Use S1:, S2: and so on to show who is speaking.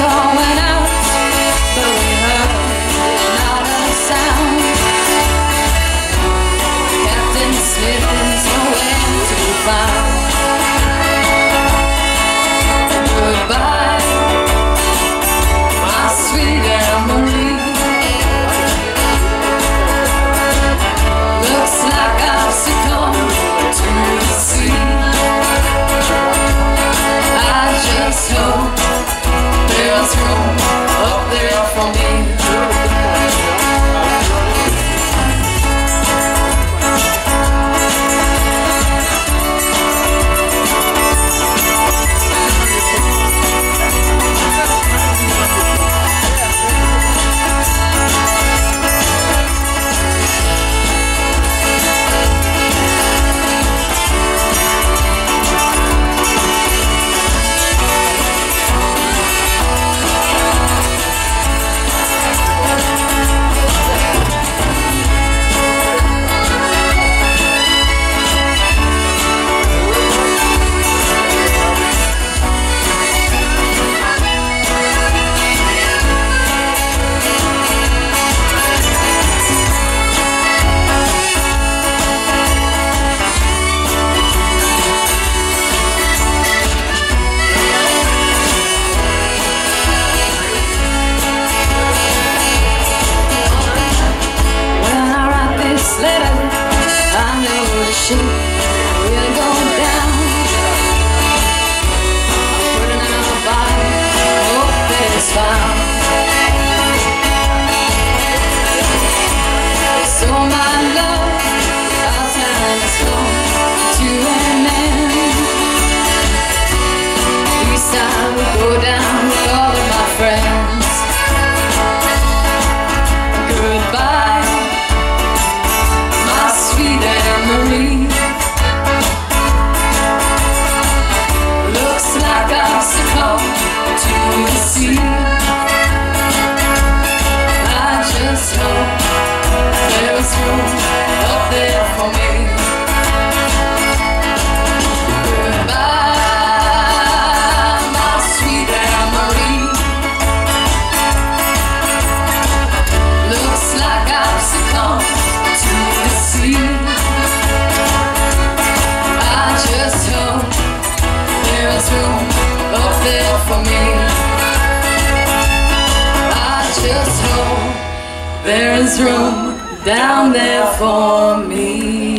S1: The down hope there's room down there for me.